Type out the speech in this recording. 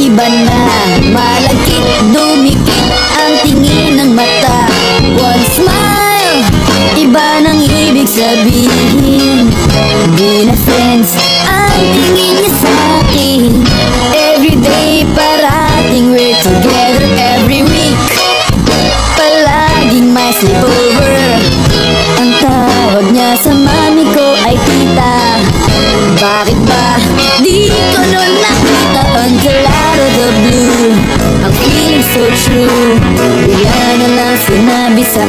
Iba na malagkit, dumikit Ang tingin ng mata. One smile Iba nang ibig sabihin. Di na friends Ang tingin niya sa akin. Everyday parating We're together every week. Palaging may sleepover. Ang tawag niya sa mami ko ay tita the blue. Ang feeling so true? Di analyze na bisa